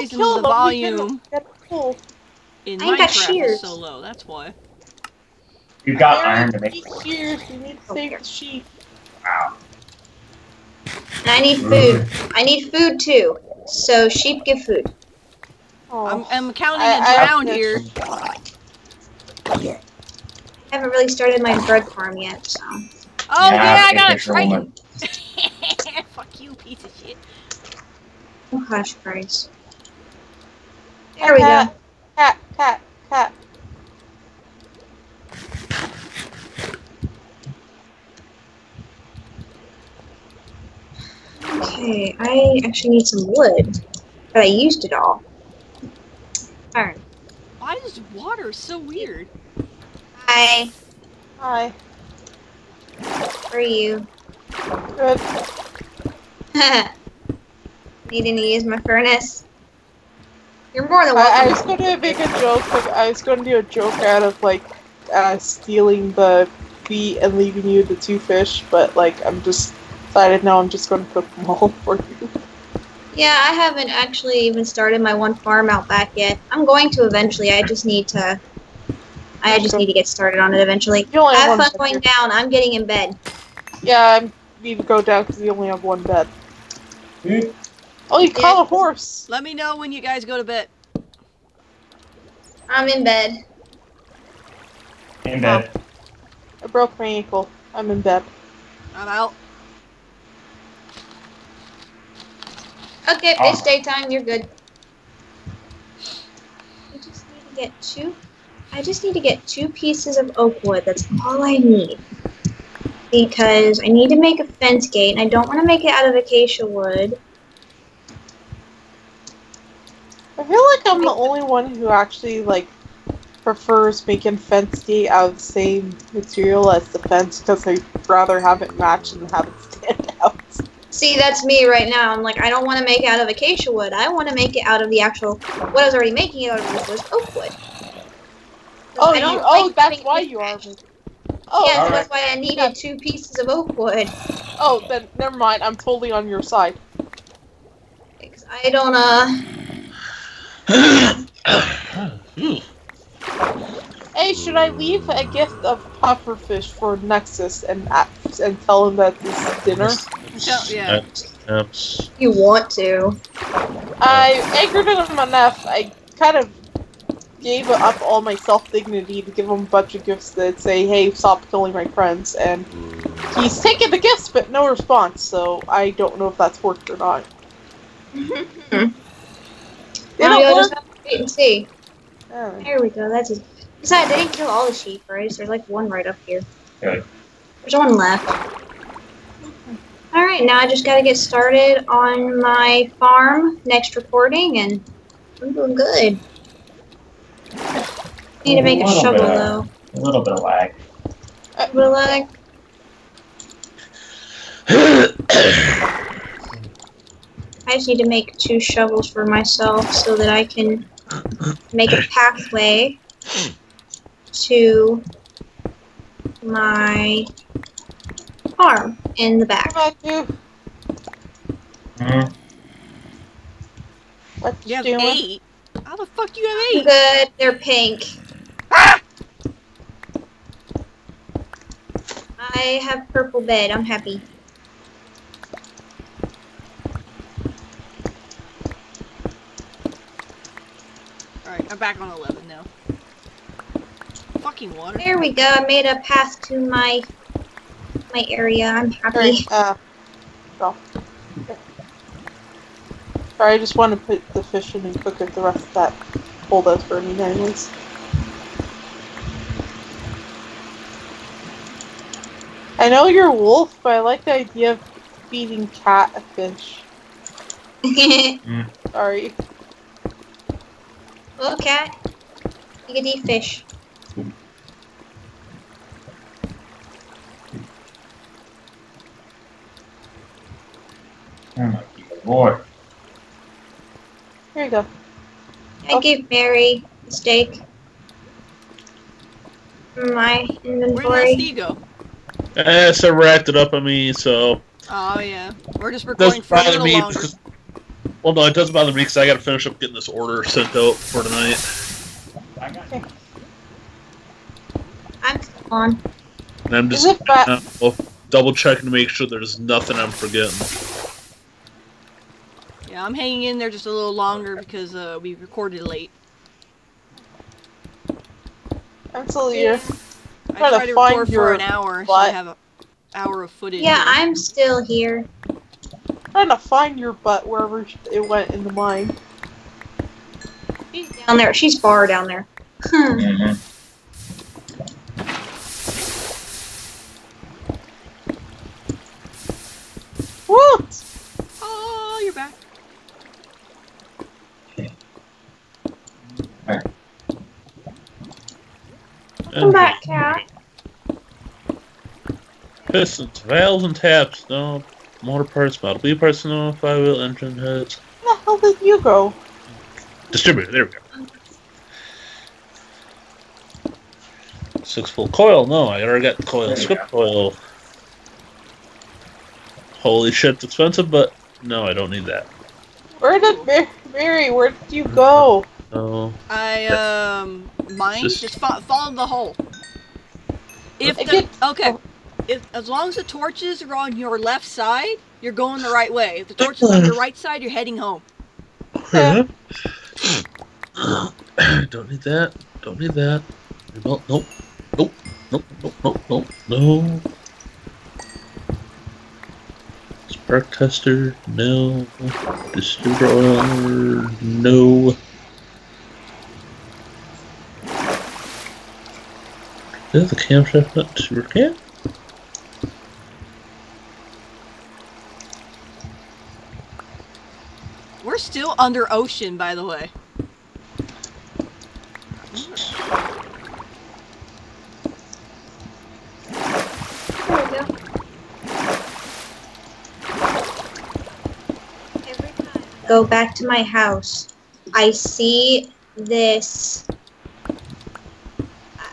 reason kill the them, volume can get in I got Minecraft shears. is so low. That's why. You got There iron to make. sheep shears. We need to save the sheep. Wow. And I need food. I need food too. So sheep give food. Oh. I'm, I'm counting I- it I- down here. I haven't really started my bread farm yet, so. Oh yeah, I okay, got a picture woman. triton. Fuck you, piece of shit. Oh gosh, Christ. There we go. cat, Cat, cat, cat. Okay, I actually need some wood, but I used it all. Iron. Why is water so weird? Hi, Hi. how are you? Good. Needing to use my furnace. You're more than I, I was going to make a joke. Like, I was going to do a joke out of like uh, stealing the feet and leaving you the two fish, but like I'm just decided now I'm just going to cook them all for you. Yeah, I haven't actually even started my one farm out back yet. I'm going to eventually. I just need to. I just need to get started on it eventually. You only have Have one fun bed going here. down. I'm getting in bed. Yeah, I need to go down because you only have one bed. Hmm? Oh, you caught a horse. Let me know when you guys go to bed. I'm in bed. In bed. I broke my ankle. I'm in bed. I'm out. Okay, Oh. it's daytime. You're good. I just need to get two. I just need to get two pieces of oak wood. That's all I need. Because I need to make a fence gate, and I don't want to make it out of acacia wood. I feel like I'm the only one who actually like prefers making fence gate out of the same material as the fence because I'd rather have it match and have it stand out. See, that's me right now. I'm like, I don't want to make it out of acacia wood. I want to make it out of the actual. What I was already making it out of was oak wood. Oh, you, oh, like that's why you are. Oh, yeah, so alright. that's why I needed two pieces of oak wood. oh, then never mind. I'm totally on your side. Because I don't, uh. Hey, should I leave a gift of pufferfish for Nexus and and tell him that this is dinner? Yeah, yeah. Oops. You want to. I angered him enough. I kind of gave up all my self dignity to give him a bunch of gifts that say, "Hey, stop killing my friends," and he's taken the gifts, but no response. So I don't know if that's worked or not. They Now don't oh, you'll just have to wait and see. Oh. There we go. That's it. Besides, I didn't kill all the sheep, right? There's like one right up here. Good. There's one left. Alright, now I just gotta get started on my farm next recording, and I'm doing good. Need to make a little shovel bit. though. A little bit of lag. But like, I just need to make two shovels for myself so that I can make a pathway to my farm in the back. Come back, you. Hmm? What You you have doing? eight. How the fuck do you have I'm eight? good. They're pink. Ah! I have purple bed. I'm happy. Alright, I'm back on 11 now. Fucking water. There we go. I made a path to my my area. I'm happy. Alright, uh, go. Sorry, I just want to put the fish in and cook it. The rest of that hole does for me, anyways. I know you're a wolf, but I like the idea of feeding cat a fish. Sorry. Little cat. You can eat fish. Oh my lord. Here you go. I Oh. gave Mary a steak. in My Where did that inventory. Steve go? Eh, so wrapped it up on me, so Oh yeah. We're just recording doesn't for a bother little me longer. because Well, no, it doesn't bother me because I got to finish up getting this order sent out for tonight. Okay. I'm still on. And I'm just it bad? double checking to make sure there's nothing I'm forgetting. Yeah, I'm hanging in there just a little longer because uh, we recorded late. I'm still here. I Trying to tried to record for an hour, so I have an hour of footage. Yeah, here. I'm still here. Trying to find your butt wherever it went in the mine. She's down there. She's far down there. Hmm. Mhm. What? Oh, you're back. Come back, cat. Pistons, valves, and taps. No. Motor parts, Model B parts, no. Flywheel, engine heads. Where the hell did you go? Distributor, there we go. Six full coil, no, I already got the coil. There we coil. Holy shit, it's expensive, but no, I don't need that. Where did Mary? Mary where did you go? Oh. I um mine Just- just, fo- follow the hole. If the get- okay, oh. If as long as the torches are on your left side, you're going the right way. If the torches are on your right side, you're heading home. Yeah. don't need that. Don't need that. Nope, nope, nope, nope, nope, nope, nope, no. Spark tester, no. Distributor oil, no. Is the camshaft nut super cam? Still under ocean, by the way. Go. Every time I go back to my house, I see this.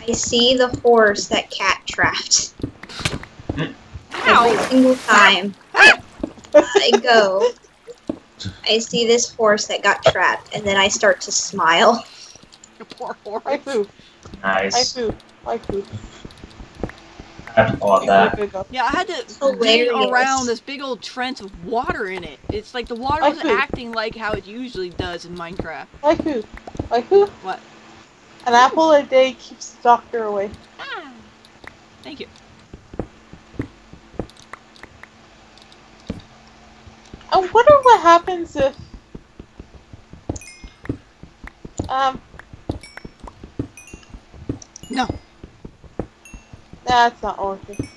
I see the horse that cat trapped. Every single time ah! I go, I see this horse that got trapped, and then I start to smile. You poor horse. I foo. I Nice. foo. I foo. I have to pull out that. Yeah, I had to dig Hilarious. around this big old trench of water in it. It's like the water I wasn't see. acting like how it usually does in Minecraft. I foo. I foo. What? An apple a day keeps the doctor away. Ah, thank you. I wonder what happens if. Um. No. That's not working.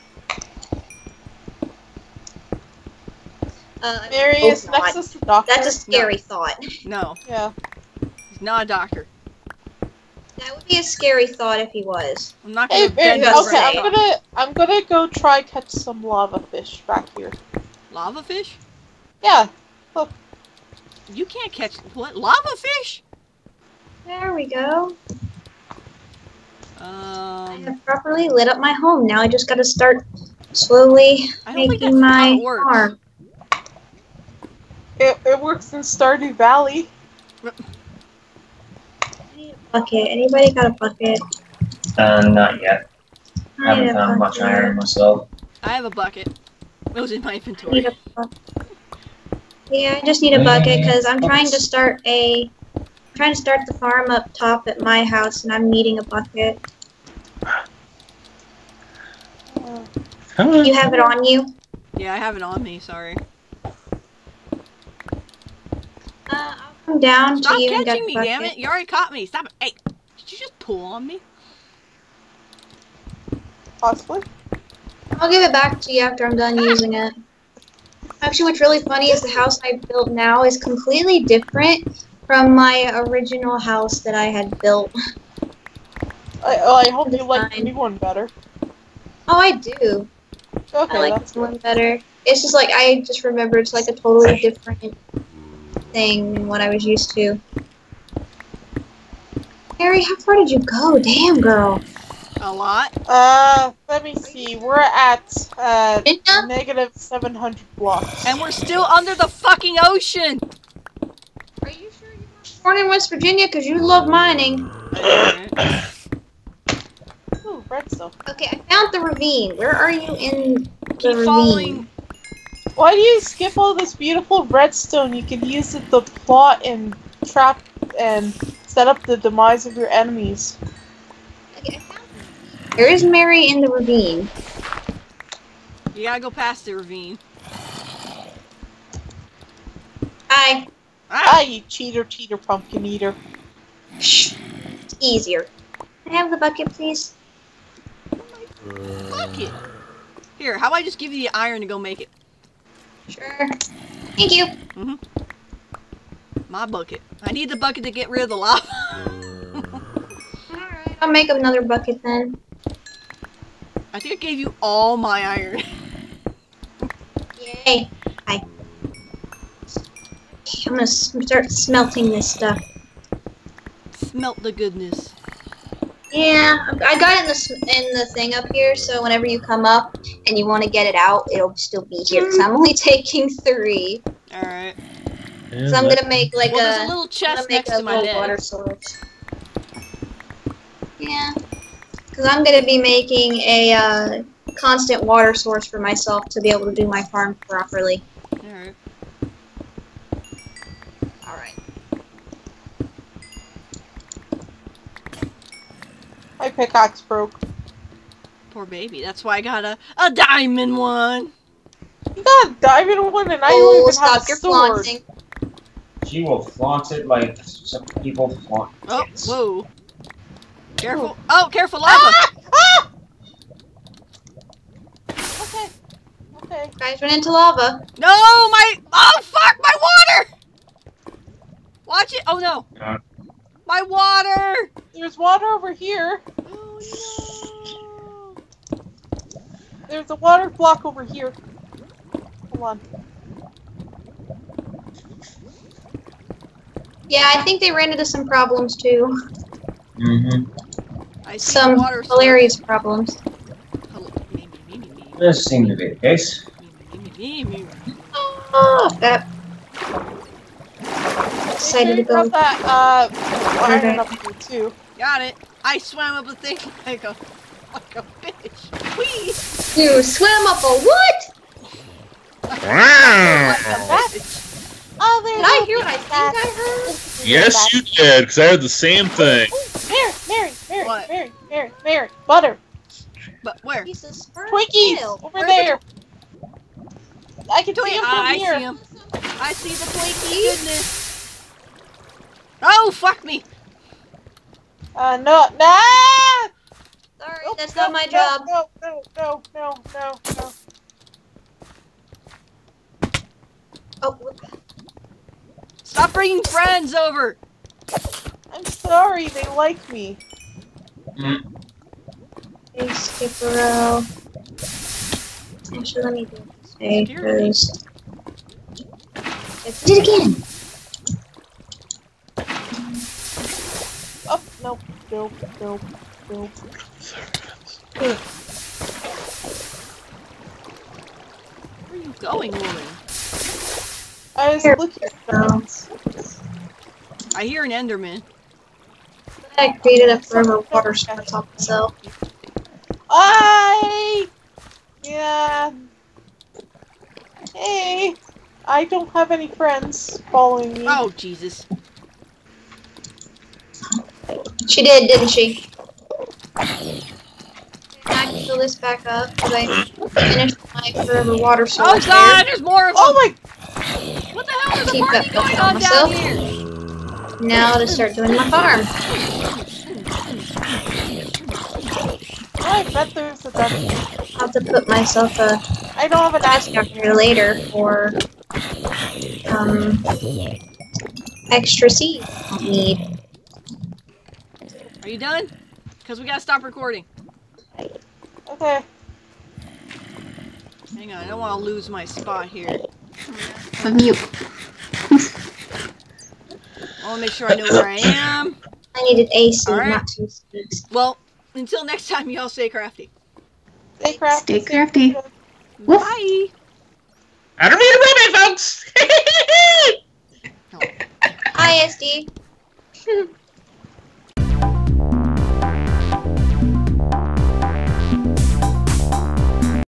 Uh, Mary hope is not. Nexus the doctor. That's a scary thought. No, Yeah. he's not a doctor. That would be a scary thought if he was. I'm not gonna Mary, bend okay, over I'm say- gonna I'm gonna go try catch some lava fish back here. lava fish. Yeah. You can't catch what lava fish. There we go. I Um, have properly lit up my home. Now I just gotta start slowly I don't think that's making my it works. farm. It, it works in Stardew Valley. I need a bucket. Anybody got a bucket? Uh, not yet. I I haven't found much iron myself. I have a bucket. It was in my I inventory. Need a bucket. Yeah, I just need a bucket because I'm trying to start a. I'm trying to start the farm up top at my house, and I'm needing a bucket. You have it on you? Yeah, I have it on me. Sorry. Uh, I'll come down Stop to you and get catching me, bucket. damn it! You already caught me. Stop it. Hey, did you just pull on me? possibly. I'll give it back to you after I'm done using it. Actually, what's really funny is the house I built now is completely different from my original house that I had built. I, oh, I hope you like the new one better. Oh, I do. Okay, I like this one better. It's just like I just remember it's like a totally different thing than what I was used to. Harry, how far did you go? Damn, girl. A lot. Uh, let me see. We're at uh Minna? negative seven hundred blocks. And we're still under the fucking ocean. Are you sure you're not born in West Virginia because you love mining. Alright. Ooh, redstone. Okay, I found the ravine. Where are you in the Keep ravine? following. Why do you skip all this beautiful redstone? You can use it to plot and trap and set up the demise of your enemies. Okay, I There is Mary in the ravine. You gotta go past the ravine. Hi. Ah! you cheater, cheater, pumpkin eater. Shh. It's easier. Can I have the bucket, please? Bucket. Here, how about I just give you the iron to go make it? Sure. Thank you. Mhm. My bucket. I need the bucket to get rid of the lava. Alright, I'll make another bucket then. I think I gave you all my iron. Yay. Hi. I'm gonna start smelting this stuff. Smelt the goodness. Yeah, I I got it in the in the thing up here, so whenever you come up and you want to get it out, it'll still be here. Cause I'm only taking three, Alright. And so I'm gonna make like Well, a a, little chest next a to my little bed. water source. Yeah, because I'm gonna be making a uh, constant water source for myself to be able to do my farm properly. Alright. All right. My pickaxe broke. Poor baby. That's why I got a, a diamond one. You got a diamond one and I oh, don't even have stop a your sword. flaunting. She will flaunt it like some people flaunt. Oh, whoa. Careful. Oh, careful, lava. Ah! Ah! Okay. Okay. Guys, run into lava. No, my. Oh, fuck, my water. Watch it. Oh, no. Uh. My water. There's water over here. Oh, There's a water block over here. Hold on. Yeah, I think they ran into some problems too. Mm-hmm. I see Some water. source. hilarious problems. This seemed to be the case. Oh, that. Excited to go. you grab that, uh, iron up here too. Got it. I swam up a thing like a, like a fish. Whee! You swim up a what? Oh, Did I a hear what I think I heard? Yes, you did, because I heard the same thing. Mary, Mary, Mary, What? Mary, Mary, Mary, butter, But where? Piece Twinkies over Where's there. I can see Twink- them Ah, from I here. see him. I see the Twinkie goodness. Oh, fuck me. Uh, no, nah. Sorry, Nope, that's no, not my no, job. No, no, no, no, no, no. Oh, what- Stop bringing friends over. I'm sorry. They like me. hey, Skipperoo. Actually, let me do it this way, because... Did it again! Oh, no, no, no, no. Where are you going, woman? I was Here. looking at friends. I hear an Enderman. I created a forever water source on myself. I. Yeah. Hey. I don't have any friends following me. Oh, Jesus. She did, didn't she? I can fill this back up because I finished my forever water source. Oh, God, there's more of oh them. Oh my! What the hell is a Keep party that going going on on myself. Now to start doing my farm. I bet there's a dungeon. I'll have to put myself a I don't have an ass task out here later for um extra seeds I'll need. Are you done? Because we gotta stop recording. Okay. Hang on, I don't want to lose my spot here. I'm Mute. I want to make sure I know where I am. I needed a seed, Alright. not two seeds. Well, until next time, y'all stay crafty. Stay crafty. Stay crafty. Bye. I don't need a roommate, folks! Hi, SD.